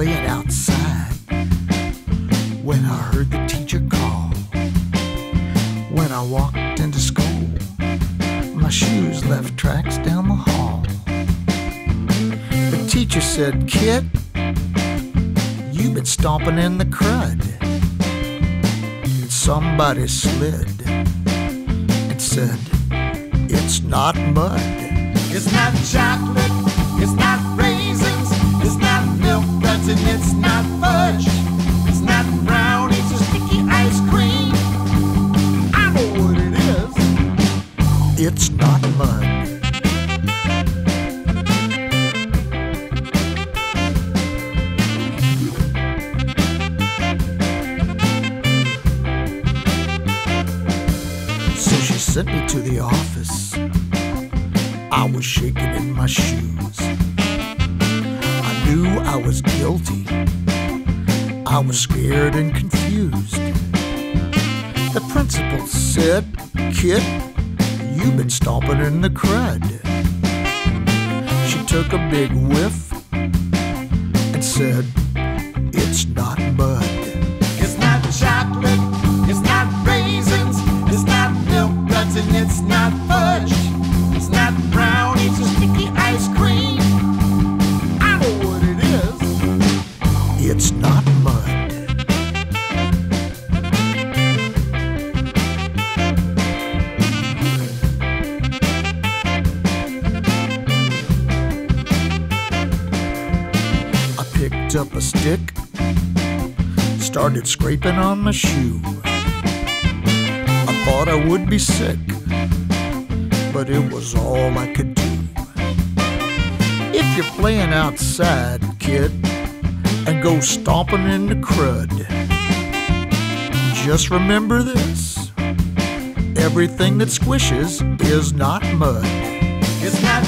outside when I heard the teacher call. When I walked into school, my shoes left tracks down the hall. The teacher said, Kid, you've been stomping in the crud. Somebody slid and said, It's not mud. It's not chocolate, It's not mud. So she sent me to the office. I was shaking in my shoes. I knew I was guilty. I was scared and confused. The principal said, Kid, you've been stomping in the crud. She took a big whiff and said, It's not picked up a stick, started scraping on my shoe. I thought I would be sick, but it was all I could do. If you're playing outside, kid, and go stomping in the crud. Just remember this everything that squishes is not mud. It's not